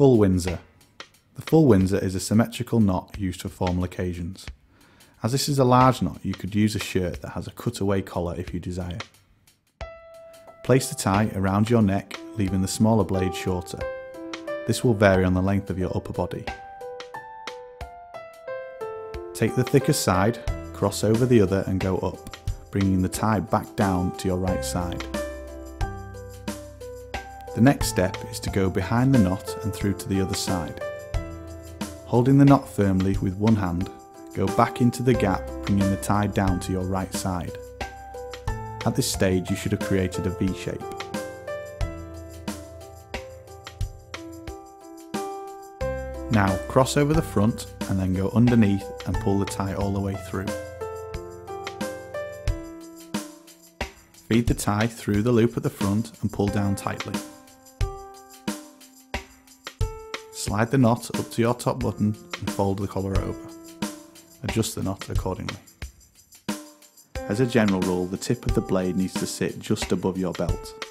Full Windsor. The full Windsor is a symmetrical knot used for formal occasions. As this is a large knot, you could use a shirt that has a cutaway collar if you desire. Place the tie around your neck, leaving the smaller blade shorter. This will vary on the length of your upper body. Take the thicker side, cross over the other and go up, bringing the tie back down to your right side. The next step is to go behind the knot and through to the other side. Holding the knot firmly with one hand, go back into the gap bringing the tie down to your right side. At this stage you should have created a V shape. Now cross over the front and then go underneath and pull the tie all the way through. Feed the tie through the loop at the front and pull down tightly. Slide the knot up to your top button and fold the collar over. Adjust the knot accordingly. As a general rule, the tip of the blade needs to sit just above your belt.